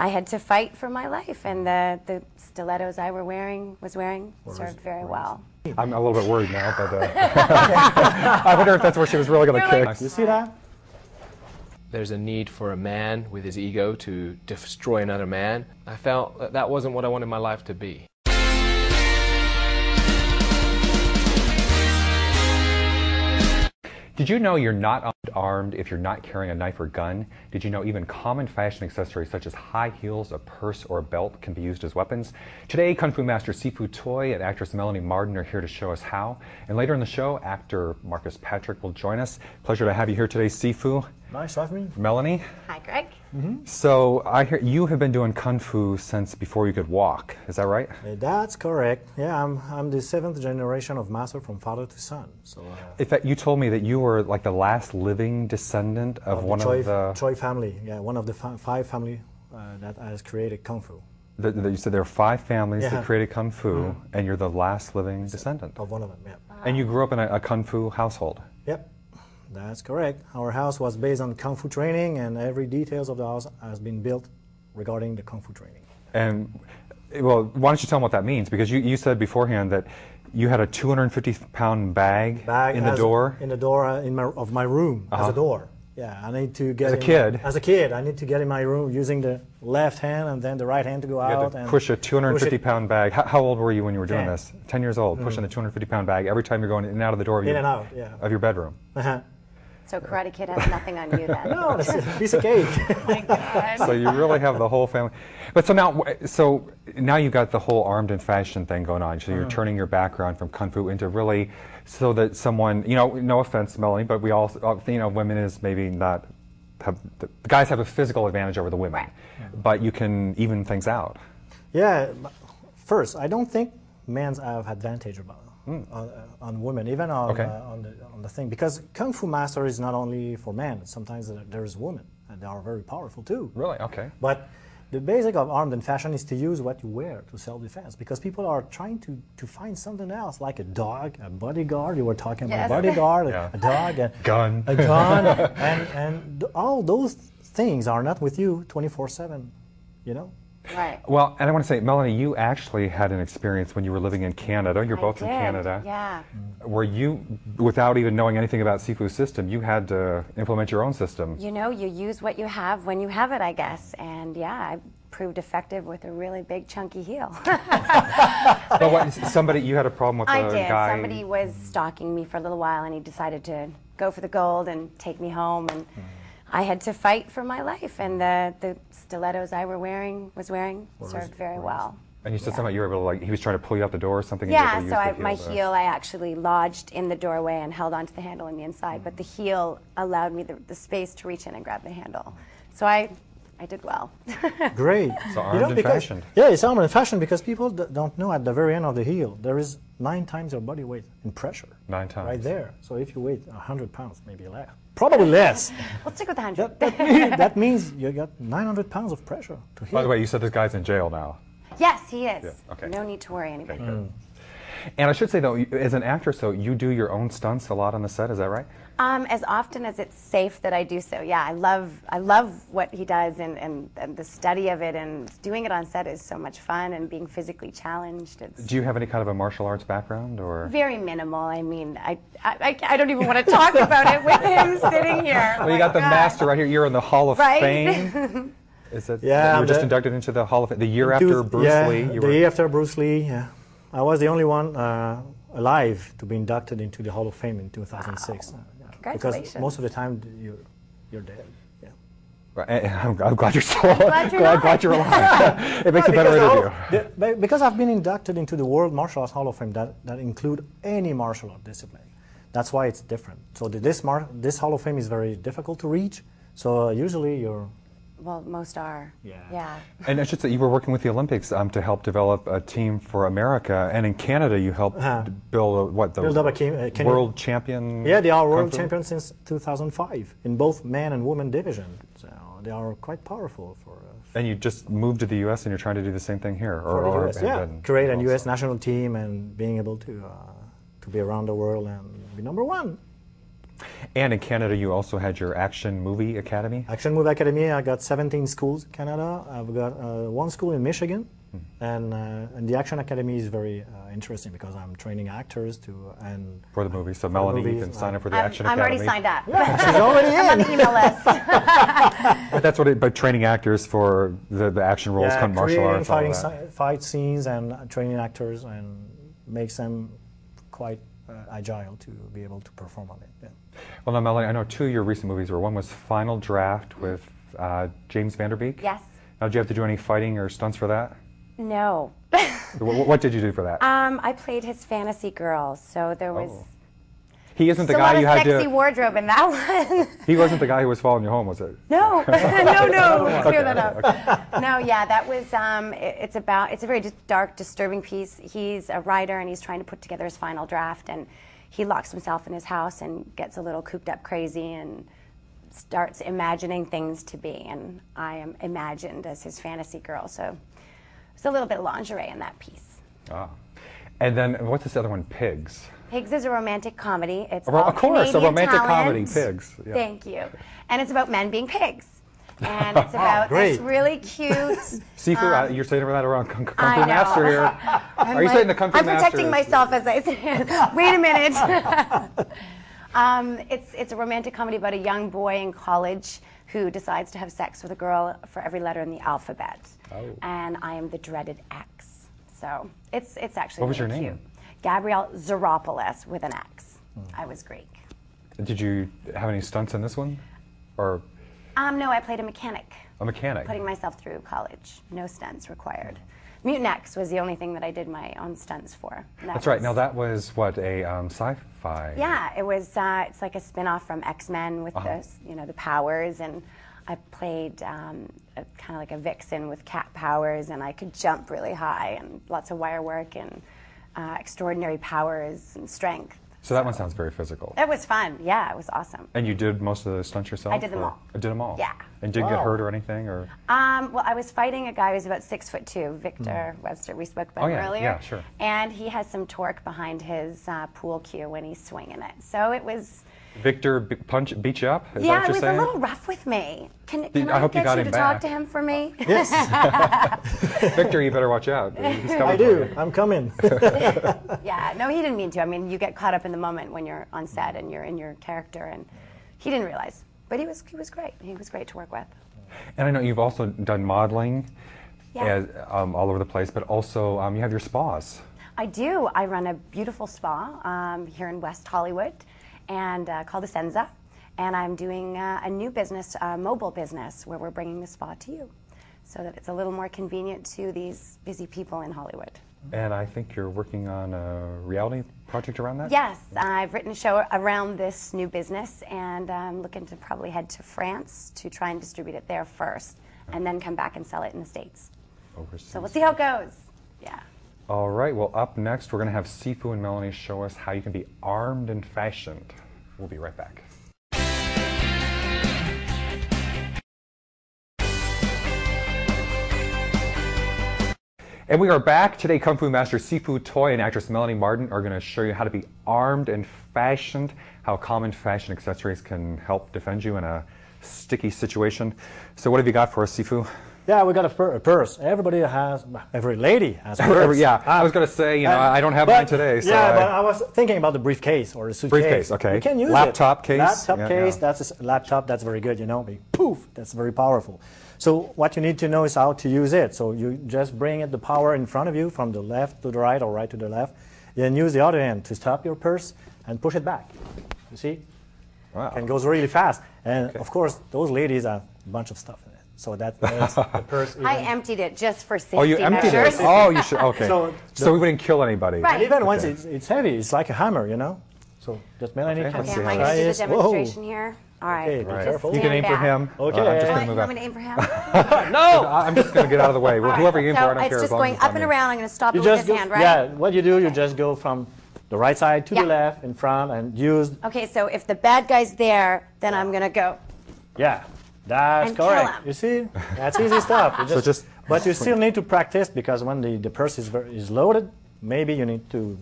I had to fight for my life, and the, the stilettos I were wearing was wearing served very well. I'm a little bit worried now, but uh, I wonder if that's where she was really going to kick. like- You see that? There's a need for a man with his ego to destroy another man. I felt that that wasn't what I wanted my life to be. Did you know you're not armed if you're not carrying a knife or gun? Did you know even common fashion accessories such as high heels, a purse, or a belt can be used as weapons? Today, Kung Fu master Sifu Toy and actress Melanie Marden are here to show us how. And later in the show, actor Marcus Patrick will join us. Pleasure to have you here today, Sifu. Nice to have me. Melanie. Hi, Greg. So I hear you have been doing Kung Fu since before you could walk. Is that right? Uh, That's correct. Yeah, I'm, I'm the seventh generation of master from father to son. So uh, In fact, you told me that you were like the last living descendant of, of one Choi, of the, Choi family, yeah, one of the fi- five family uh, that has created kung fu. the, the- You said there are five families Yeah. that created Kung Fu, and you're the last living descendant. Of one of them, yeah. And you grew up in a, a Kung Fu household. That's correct. Our house was based on kung fu training, and every details of the house has been built regarding the kung fu training. And well, why don't you tell them what that means? Because you, you said beforehand that you had a 250 pound bag, Bag in the door. In the door uh, in my, of my room as Uh-huh. a door. Yeah, I need to get As a kid? As a kid, I need to get in my room using the left hand and then the right hand to go you out and push a 250 push it pound bag. How, how old were you when you were doing Ten. this? 10 years old, pushing the 250 pound bag every time you're going in and out of the door of, in your, and out. Yeah. of your bedroom. Uh-huh. So Karate Kid has nothing on you then. No, that's a piece of cake. my God. so you really have the whole family. But so now, so now you've got the whole armed and fashion thing going on. So you're turning your background from kung fu into really, so that someone, you know, no offense, Melanie, but we all, uh, you know, women is maybe not have the guys have a physical advantage over the women, Right. but you can even things out. yeah. First, I don't think men's have advantage about on, uh, on women, even on Okay. uh, on the on the thing, because kung fu master is not only for men. Sometimes there- there is women, and they are very powerful too. Really? Okay. But the basic of armed and fashion is to use what you wear to self-defense because people are trying to, to find something else like a dog, a bodyguard. You were talking about a bodyguard, a- Yeah. a dog, a Gun. a gun, and and all those things are not with you 24/7. You know. Right. Well, and I want to say, Melanie, you actually had an experience when you were living in Canada. You're I both did, Canada. Yeah. Where you, without even knowing anything about Sifu's system, you had to implement your own system. You know, you use what you have when you have it, I guess. And yeah, I proved effective with a really big chunky heel. But what, somebody, you had a problem with I a did. guy. Somebody was stalking me for a little while, and he decided to go for the gold and take me home. And mm-hmm. I had to fight for my life, and the, the stilettos I were wearing was wearing served very well. And you said something you were able to like. He was trying to pull you out the door or something. and you were Yeah, so use I, the my to- heel I actually lodged in the doorway and held onto the handle on the inside, but the mm. heel allowed me the, the space to reach in and grab the handle. So I, I did well. Great. So armed and because, fashioned. Yeah, it's armed and fashioned because people d- don't know at the very end of the heel there is nine times your body weight in pressure. Nine times. Right there. So if you weigh 100 pounds, maybe less. Probably less. Let's stick with hundred. that, that, mean- that means you got 900 pounds of pressure to hit. By the way, you said this guy's in jail now. Yes, he is. Yeah, okay. No need to worry anybody. And I should say though, as an actress, though, you do your own stunts a lot on the set. Is that right? Um, as often as it's safe that I do so. Yeah, I love I love what he does and, and, and the study of it and doing it on set is so much fun and being physically challenged. It's Do you have any kind of a martial arts background or? very minimal. I mean, I, I, I don't even want to talk about it with him sitting here. Well, you got the master right here. You're in the Hall of Right? Fame. Is that? Yeah, You were just inducted into the Hall of Fame the year Two- after Bruce yeah, Lee. You the were. year after Bruce Lee, yeah. I was the only one uh, alive to be inducted into the Hall of Fame in 2006. Uh, yeah. Congratulations. Because most of the time you're, you're dead. Yeah. Right, I'm, I'm glad you're still. Glad you're glad, alive. glad you're alive. it makes a better Because the interview. The- because I've been inducted into the World Martial Arts Hall of Fame that, that include any martial art discipline. That's why it's different. So the, this, mar- this Hall of Fame is very difficult to reach. So uh, usually you're Well, most are. Yeah. Yeah. And I should say, you were working with the Olympics um, to help develop a team for America, and in Canada, you helped Uh-huh. build a, what the Build up a Can- uh, Can- world champion. Yeah, they are world Fu? champions since 2005 in both men and women division. So they are quite powerful for. Uh, And you just moved to the U.S. and you're trying to do the same thing here, or, or US. Yeah, create a also. U.S. national team and being able to uh, to be around the world and be number one. And in Canada, you also had your Action Movie Academy. Action Movie Academy, I got 17 schools in Canada. I've got uh, one school in Michigan. And, uh, and the Action Academy is very uh, interesting because I'm training actors to and For the movie, so Melanie, you movies, can sign up for the I'm, Action I'm Academy. already signed up. she's already I'm on in. the email list. But that's what it. But training actors for the, the action roles, Yeah, kind of martial arts, all fighting, of that. si- fight scenes and uh, training actors and makes them quite uh, agile to be able to perform on it. Yeah. Well, now, Melanie, I know two of your recent movies were one was Final Draft with uh, James Van Der Beek. Yes. Now, did you have to do any fighting or stunts for that? No. what, what did you do for that? Um, I played his fantasy girl, so there was Oh. He isn't the a guy you had sexy wardrobe in that one. He wasn't the guy who was following you home, was it? No, no, no. Clear Okay, that up. No, yeah, that was. Um, it- it's about. It's a very dark, disturbing piece. He's a writer and he's trying to put together his final draft, and he locks himself in his house and gets a little cooped up, crazy, and starts imagining things to be. And I am imagined as his fantasy girl, so there's a little bit of lingerie in that piece. Ah. And then what's this other one? Pigs. Pigs is a romantic comedy. It's all of course, a Canadian romantic comedy. Pigs, yeah. Thank you. And it's about men being pigs. And it's about great. this really cute. Sifu, uh, you're saying that around Kung, Kung Fu. Master here. I'm Are you like- saying the Kung Fu I'm protecting Master is- myself as I say. Wait a minute. um, it's, it's a romantic comedy about a young boy in college who decides to have sex with a girl for every letter in the alphabet. Oh. And I am the dreaded X. So it's, it's actually What was your cute. Gabrielle Zeropoulos with an X. Hmm. I was Greek. Did you have any stunts in this one? Or Um, no, I played a mechanic. a mechanic? putting myself through college. No stunts required. Mutant X was the only thing that I did my own stunts for. That That's right. Now that was what a um, sci-fi. Yeah, it was. Uh, it's like a spin-off from X Men with Uh-huh. the you know the powers, and I played um, kind of like a vixen with cat powers, and I could jump really high, and lots of wire work, and uh, extraordinary powers and strength. So that one sounds very physical. It was fun. Yeah, it was awesome. And you did most of the stunts yourself? I did them or- all. I did them all. Yeah. And didn't get Wow. hurt or anything, or Um, well, I was fighting a guy who's about six foot two, Victor Webster. We spoke about Oh, him yeah, earlier. yeah, sure. And he has some torque behind his uh, pool cue when he's swinging it. So it was, Victor b- punch beat you up? Is that yeah, what you're was saying? a little rough with me. Can, can I I, hope you get got you him to talk to him for me? Yes. Victor, you better watch out. He's coming I do. you. I'm coming. yeah, no, he didn't mean to. I mean, you get caught up in the moment when you're on set and you're in your character, and he didn't realize. But he was, he was great. He was great to work with. And I know you've also done modeling Yeah. as, um, all over the place, but also um, you have your spas. I do. I run a beautiful spa um, here in West Hollywood, and uh, called Essenza. And I'm doing uh, a new business, a mobile business, where we're bringing the spa to you, so that it's a little more convenient to these busy people in Hollywood. And I think you're working on a reality project around that? Yes, I've written a show around this new business, and I'm looking to probably head to France to try and distribute it there first, and then come back and sell it in the States. Overseas. So we'll see how it goes. Yeah. All right, well, up next, we're going to have Sifu and Melanie show us how you can be armed and fashioned. We'll be right back. And we are back. Today, Kung Fu Master Sifu Toy and actress Melanie Marden are going to show you how to be armed and fashioned, how common fashion accessories can help defend you in a sticky situation. So, what have you got for us, Sifu? Yeah, we got a, a purse. Everybody has, every lady has a purse. yeah, I was going to say, you know, Uh, I don't have but- mine today. So yeah, I- but I was thinking about the briefcase or the suitcase. Briefcase, okay. You can use it. Laptop it. case, Laptop yeah, case. yeah. That's a laptop. That's very good. You know, poof. That's very powerful. So what you need to know is how to use it. So you just bring it the power in front of you from the left to the right or right to the left. Then use the other hand to stop your purse and push it back. You see, Wow. and it goes really fast. And of course, those ladies have a bunch of stuff. So that makes the purse. I emptied it just for safety Oh, you emptied measures. it. Oh, you should. Okay. So So, the- we wouldn't kill anybody. Right. And even once it's, it's heavy, it's like a hammer, you know. So just Melanie Okay, can let's Okay, see I that going to do the this- demonstration here? All right. Okay, be Right. careful. You can aim Stand for him. Okay. Uh, I'm just going to you move want me out. to aim for him? no. I'm just going to get out of the way. All right, Whoever you aim for, I so don't it's care. as just going up and around. I'm going to stop You it with just this go, hand, right? yeah. What you do, you just go from the right side to Yeah. the left in front and use. Okay, so if the bad guy's there, then I'm going to go. Yeah, that's And correct. him. You see, that's easy stuff. You So just- but you still need to practice because when the, the purse is ver- is loaded, maybe you need to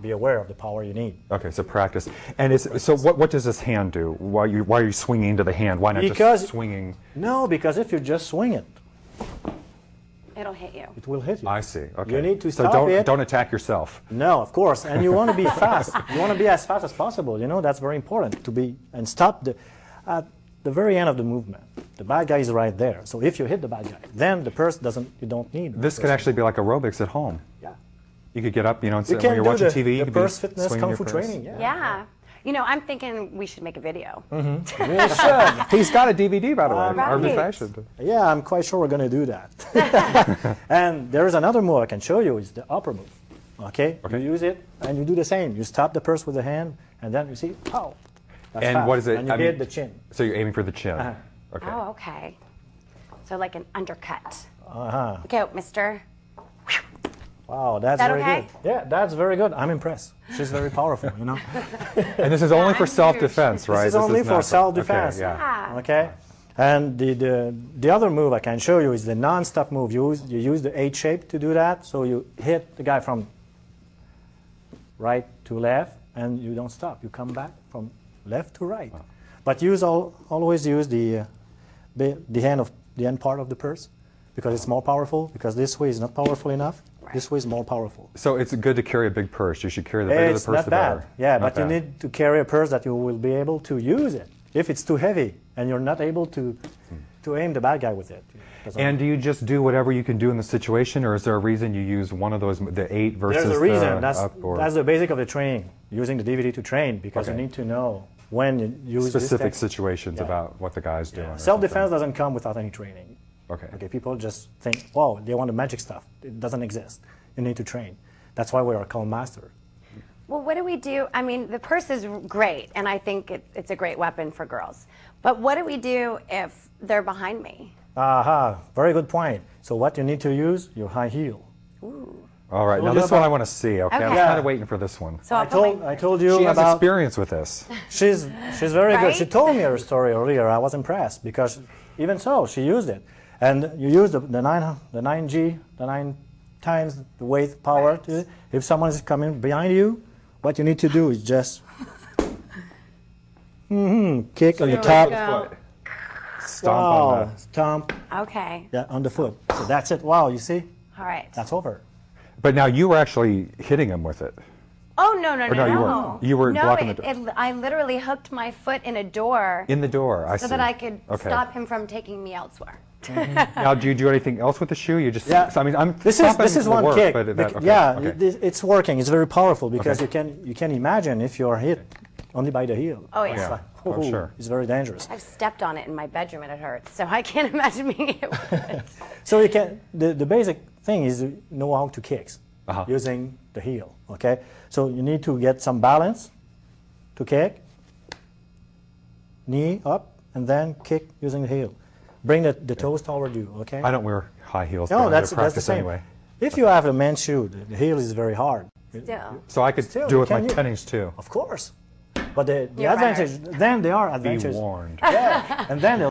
be aware of the power you need. Okay, so practice. And is, so what, what does this hand do? Why, you, why are you swinging into the hand? Why not Because- just swinging? No, because if you just swing it, It'll hit you. it will hit you. I see. Okay. You need to so stop don't, it. don't attack yourself. No, of course, and you want to be fast. You want to be as fast as possible. You know that's very important to be and stop the at the very end of the movement. The bad guy is right there. So if you hit the bad guy, then the purse doesn't. You don't need This could actually be like aerobics at home. Yeah. You could get up, you know, and you when you're watching the, TV. the you could be purse fitness swinging kung your fu training. Yeah. Yeah. You know, I'm thinking we should make a video. You should. He's got a DVD, by the way. Um, Armed and Right. Fashioned. Yeah, I'm quite sure we're going to do that. and there is another move I can show you. It's the upper move. Okay. Okay. You use it, and you do the same. You stop the purse with the hand, and then you see, pow. That's And fast. what is it? And you I hit mean- the chin. So you're aiming for the chin. Uh-huh. Okay. Oh, okay. So like an undercut. Uh huh. Go, mister. Wow, that's that very okay? good. Yeah, that's very good. I'm impressed. She's very powerful, you know. And this is only for self-defense, right? This is only for self-defense. Okay, yeah. Ah. Okay. And the, the the other move I can show you is the non-stop move. You use you use the H shape to do that. So you hit the guy from right to left, and you don't stop. You come back from left to right. But use all, always use the, uh, the the hand of the end part of the purse because it's more powerful. Because this way is not powerful enough. This way is more powerful. So it's good to carry a big purse. You should carry the bigger It's the purse, not the bad. better. Yeah, Not but you need to carry a purse that you will be able to use it. If it's too heavy and you're not able to to aim the bad guy with it. And do you just do whatever you can do in the situation, or is there a reason you use one of those, the eight versus There's a reason. the That's that's the basic of the training. Using the DVD to train because Okay. you need to know when you use specific tech- situations Yeah. about what the guy's doing. Yeah. Self-defense doesn't come without any training. Okay. Okay, people just think, "Wow, they want the magic stuff." It doesn't exist. You need to train. That's why we are called master. Well, what do we do? I mean, the purse is great, and I think it, it's a great weapon for girls. But what do we do if they're behind me? Aha, very good point. So what you need to use your high heel. All right. Now this one I want to see. Okay. I'm Okay. kind of waiting for this one. So I'll put told my- I told you She has about experience with this. She's she's very good. She Right? told me her story earlier. I was impressed because even so, she used it, and you use the, the nine the nine G the nine times the weight power. Right. To, if someone is coming behind you, what you need to do is just hmm kick on the top. go. Stomp Wow, on the. stomp Okay. yeah, on the foot. So that's it. Wow, you see, All right. that's over. But now you were actually hitting him with it. Oh no no no no, you weren't. You were no, blocking it, the door. It, I literally hooked my foot in a door In the door. I so see. that I could okay. stop him from taking me elsewhere. Mm-hmm. Now, do you do anything else with the shoe? You just. Yeah. So, I mean, I'm. This is this is the one work, kick. But that, okay, yeah, okay. it- it's working. It's very powerful because Okay. you can you can imagine if you're hit only by the heel. Oh yeah. It's Yeah. like, Oh, ooh, sure. Oh, it's very dangerous. I've stepped on it in my bedroom and it hurts, so I can't imagine being hit with it. So you can the, the basic thing is to know how to kicks Uh-huh. using the heel. Okay, so you need to get some balance to kick, knee up, and then kick using the heel. Bring the, the toes toward you. Okay. I don't wear high heels. No, that's do that's the same. anyway. If you have a men's shoe, the, the heel is very hard. Still. So I could Still, do it with can my you- tennies too. Of course. But the, the You're right. advantage, then they are Be advantages. warned. Yeah, and then they'll